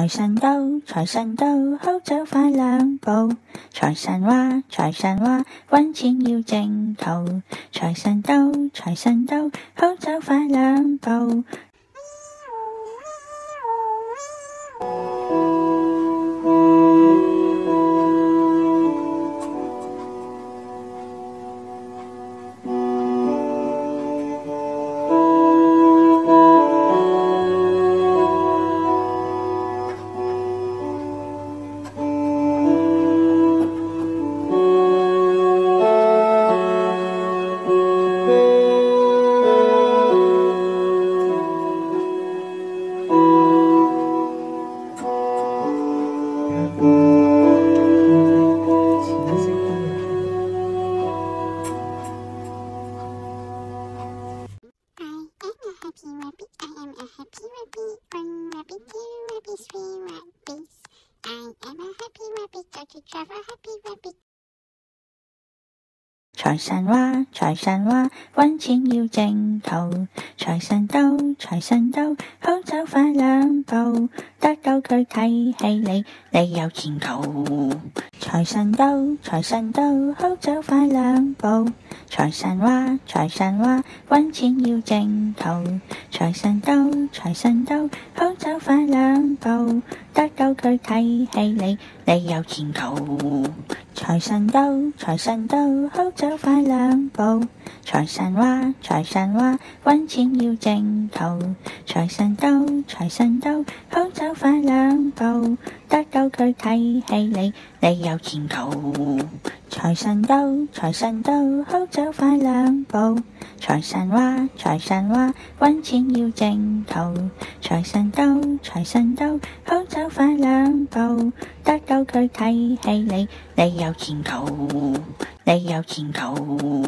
财神到，财神到，好走快两步。财神话，财神话，揾钱要正途。财神到，财神到，好走快两步。财神话，财神话，温钱要正途。财神到，财神到，好走快两步，得到佢睇起你，你有前途。财神到，财神到，好走快两步。财神话，财神话，揾钱要正途。财神到，财神到，好走快两步。得到佢睇起你，你有前途。财神到，财神到，好走快两步。财神话，财神话，揾钱要正途。财神到，财神到，好走快两步。得到佢睇起你，你有。有前途，财神到，财神到，好走快两步。财神话，财神话，揾钱要正途。财神到，财神到，好走快两步，得到佢睇起你，你有前途，你有前途。